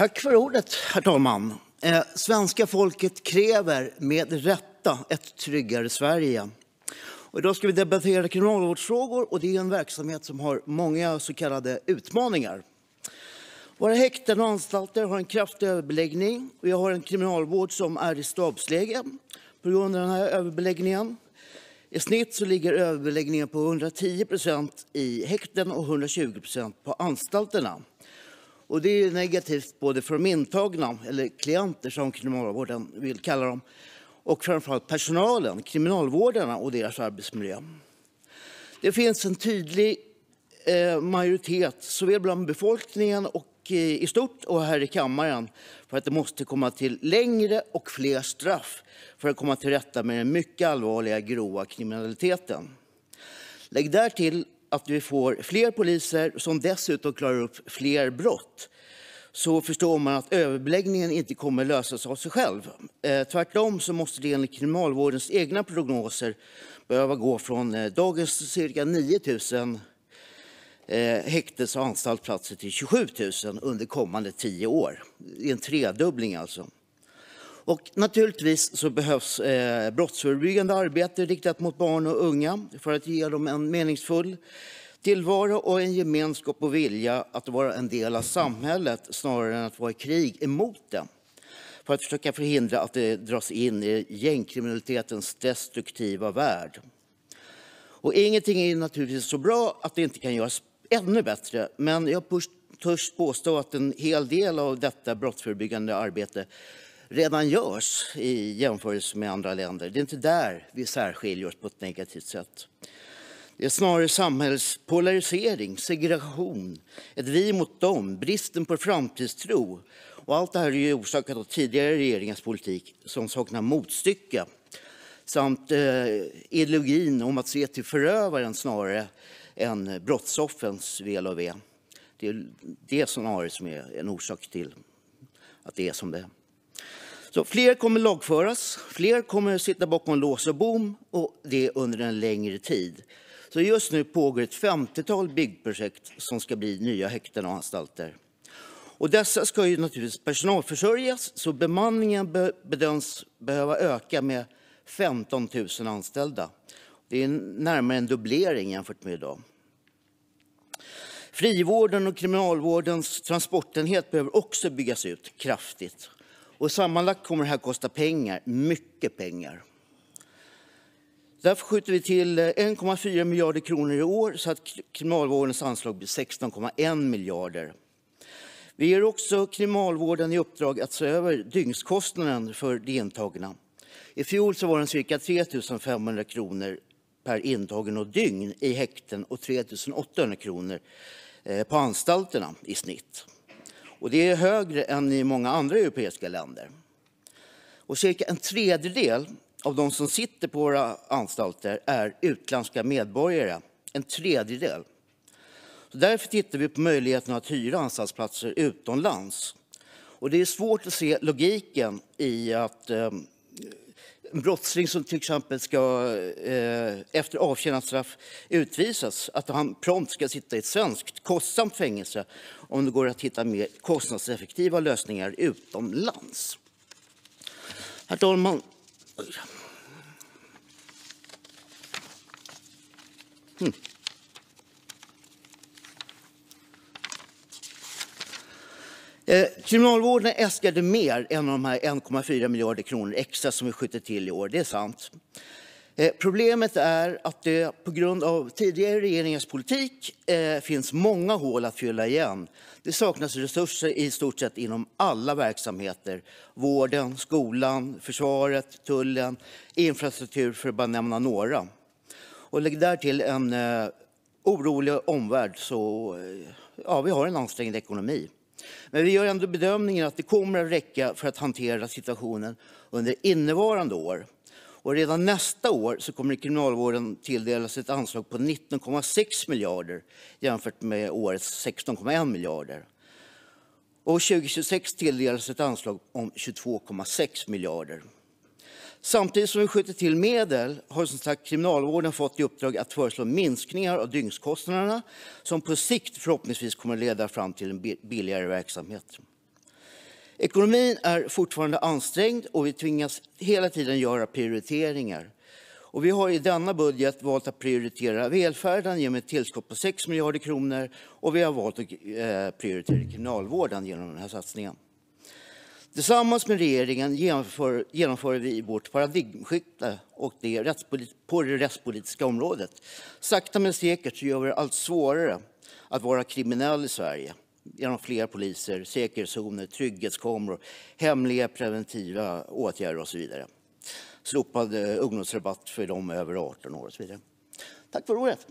Tack för ordet, herr talman. Eh, svenska folket kräver med rätta ett tryggare Sverige. Och idag ska vi debattera kriminalvårdsfrågor och det är en verksamhet som har många så kallade utmaningar. Våra häkten och anstalter har en kraftig överbeläggning. Vi har en kriminalvård som är i stabsläge på grund av den här överbeläggningen. I snitt så ligger överbeläggningen på 110 procent i häkten och 120 procent på anstalterna. Och det är negativt både för de intagna, eller klienter som kriminalvården vill kalla dem, och framförallt personalen, kriminalvårdarna och deras arbetsmiljö. Det finns en tydlig eh, majoritet såväl bland befolkningen och eh, i stort och här i kammaren för att det måste komma till längre och fler straff för att komma till rätta med den mycket allvarliga grova kriminaliteten. Lägg därtill att vi får fler poliser som dessutom klarar upp fler brott så förstår man att överbeläggningen inte kommer lösas av sig själv. Eh, tvärtom så måste det enligt Kriminalvårdens egna prognoser behöva gå från eh, dagens cirka 9 000 eh, häktes och anstaltsplatser till 27 000 under kommande tio år. Det är en tredubbling alltså. Och naturligtvis så behövs eh, brottsförebyggande arbete riktat mot barn och unga för att ge dem en meningsfull tillvaro och en gemenskap och vilja att vara en del av samhället snarare än att vara i krig emot det. För att försöka förhindra att det dras in i gängkriminalitetens destruktiva värld. Och ingenting är naturligtvis så bra att det inte kan göras ännu bättre. Men jag törs påstå att en hel del av detta brottsförebyggande arbete redan görs i jämförelse med andra länder. Det är inte där vi särskiljer oss på ett negativt sätt. Det är snarare samhällspolarisering, segregation, ett vi mot dem, bristen på framtidstro. Och allt det här är ju orsakat av tidigare regeringars politik som saknar motstycke samt eh, ideologin om att se till förövaren snarare än brottsoffrens väl och ve. Det är det snarare som är en orsak till att det är som det är. Så fler kommer lagföras, fler kommer sitta bakom lås och bom och det under en längre tid. Så just nu pågår ett 50-tal byggprojekt som ska bli nya häkten och anstalter. Och dessa ska ju naturligtvis personalförsörjas, så bemanningen bedöms behöva öka med 15 000 anställda. Det är närmare en dubblering jämfört med idag. Frivården och kriminalvårdens transportenhet behöver också byggas ut kraftigt. Och sammanlagt kommer det här kosta pengar, mycket pengar. Därför skjuter vi till eh, 1,4 miljarder kronor i år så att Kriminalvårdens anslag blir 16,1 miljarder. Vi ger också Kriminalvården i uppdrag att se över dygnskostnaden för de intagna. I fjol så var den cirka 3 500 kronor per intagen och dygn i häkten och 3 800 kronor eh, på anstalterna i snitt. Och det är högre än i många andra europeiska länder. Och cirka en tredjedel av de som sitter på våra anstalter är utländska medborgare. En tredjedel. Så därför tittar vi på möjligheten att hyra anstaltsplatser utomlands. Och det är svårt att se logiken i att eh, en brottsling som till exempel ska eh, efter avtjänat straff utvisas, att han prompt ska sitta i ett svenskt kostsamt fängelse om det går att hitta mer kostnadseffektiva lösningar utomlands. Herr talman. Hmm. Eh, kriminalvården äskade mer än de här 1,4 miljarder kronor extra som vi skjuter till i år. Det är sant. Eh, problemet är att det på grund av tidigare regeringars politik eh, finns många hål att fylla igen. Det saknas resurser i stort sett inom alla verksamheter. Vården, skolan, försvaret, tullen, infrastruktur för att bara nämna några. Och lägg därtill en eh, orolig omvärld så eh, ja, vi har en ansträngd ekonomi. Men vi gör ändå bedömningen att det kommer att räcka för att hantera situationen under innevarande år. Och redan nästa år så kommer Kriminalvården tilldelas ett anslag på 19,6 miljarder jämfört med årets 16,1 miljarder. Och 2026 tilldelas ett anslag om 22,6 miljarder. Samtidigt som vi skjuter till medel har som sagt Kriminalvården fått i uppdrag att föreslå minskningar av dygnskostnaderna som på sikt förhoppningsvis kommer att leda fram till en billigare verksamhet. Ekonomin är fortfarande ansträngd, och vi tvingas hela tiden göra prioriteringar. Och vi har i denna budget valt att prioritera välfärden genom ett tillskott på 6 miljarder kronor och vi har valt att eh, prioritera kriminalvården genom den här satsningen. Tillsammans med regeringen genomför, genomför vi vårt paradigmskifte och det på det rättspolitiska området. Sakta men säkert så gör vi det allt svårare att vara kriminell i Sverige genom fler poliser, säkerhetszoner, trygghetskameror, hemliga preventiva åtgärder och så vidare. Slopad eh, ungdomsrabatt för de över 18 år och så vidare. Tack för ordet.